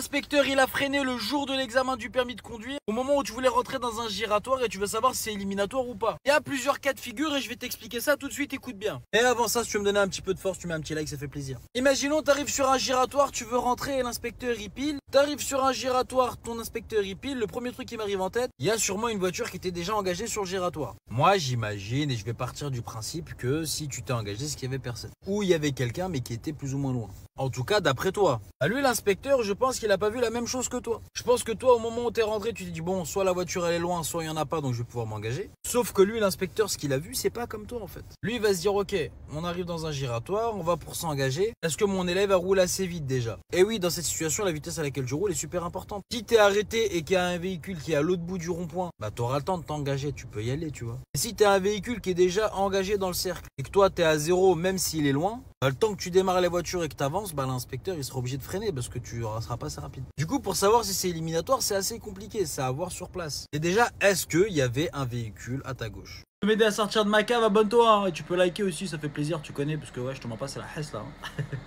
L'inspecteur il a freiné le jour de l'examen du permis de conduire au moment où tu voulais rentrer dans un giratoire et tu veux savoir si c'est éliminatoire ou pas. Il y a plusieurs cas de figure et je vais t'expliquer ça tout de suite, écoute bien. Et avant ça, si tu veux me donner un petit peu de force, tu mets un petit like, ça fait plaisir. Imaginons, t'arrives sur un giratoire, tu veux rentrer et l'inspecteur il pile. T'arrives sur un giratoire, ton inspecteur il pile. Le premier truc qui m'arrive en tête, il y a sûrement une voiture qui était déjà engagée sur le giratoire. Moi, j'imagine et je vais partir du principe que si tu t'es engagé, c'est qu'il y avait personne. Ou il y avait quelqu'un mais qui était plus ou moins loin. En tout cas, d'après toi. À lui, l'inspecteur, je pense qu'il a pas vu la même chose que toi. Je pense que toi, au moment où t'es rentré, tu t'es dit, bon, soit la voiture elle est loin, soit il y en a pas, donc je vais pouvoir m'engager. Sauf que lui, l'inspecteur, ce qu'il a vu, c'est pas comme toi, en fait. Lui, il va se dire, ok, on arrive dans un giratoire, on va pour s'engager. Est-ce que mon élève a roulé assez vite déjà? Et oui, dans cette situation, la vitesse à laquelle je roule est super importante. Si t'es arrêté et qu'il y a un véhicule qui est à l'autre bout du rond-point, bah t'auras le temps de t'engager, tu peux y aller, tu vois. Et si t'as un véhicule qui est déjà engagé dans le cercle et que toi t'es à zéro, même s'il est loin, bah, le temps que tu démarres la voiture et que t'avances, bah l'inspecteur il sera obligé de freiner parce que tu seras pas assez rapide. Du coup, pour savoir si c'est éliminatoire, c'est assez compliqué, c'est à voir sur place. Et déjà, est-ce qu'il y avait un véhicule à ta gauche Tu peux m'aider à sortir de ma cave, abonne-toi, hein, et tu peux liker aussi, ça fait plaisir, tu connais, parce que ouais, je te mens pas, c'est la hesse là. hein.